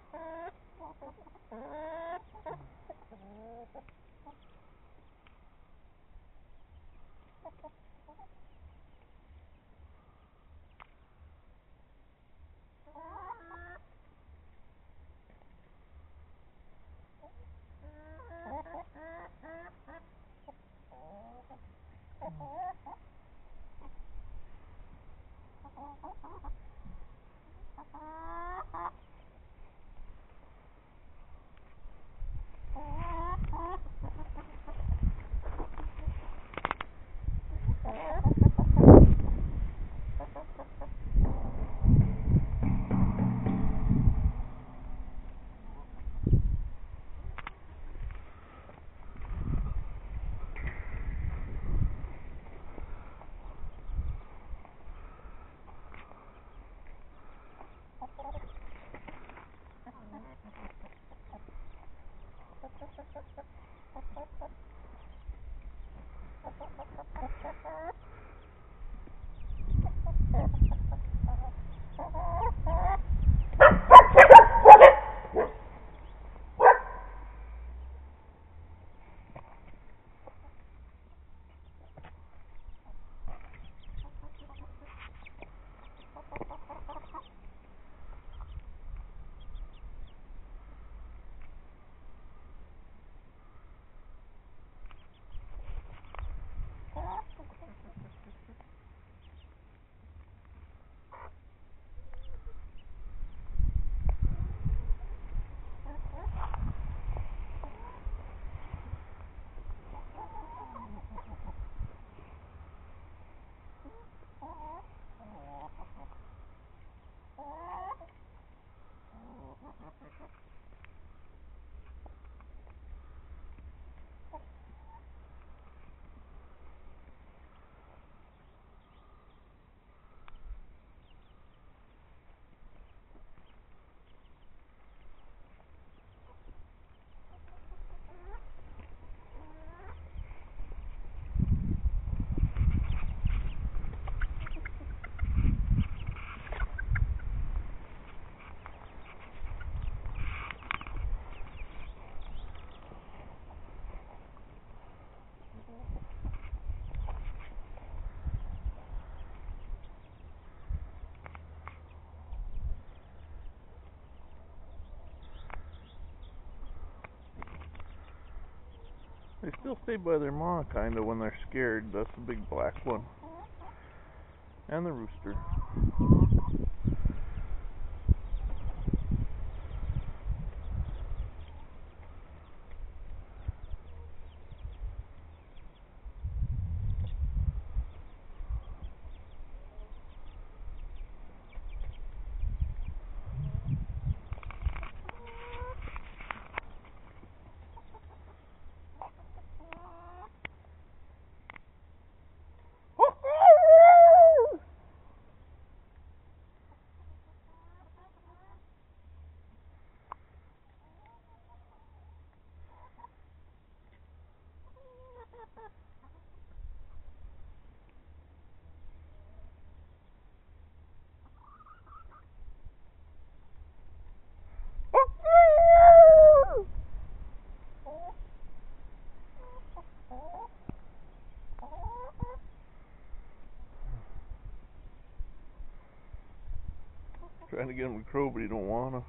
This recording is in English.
Okay. They still stay by their ma kinda when they're scared. That's the big black one. And the rooster. Trying to get him to crow, but he don't wanna.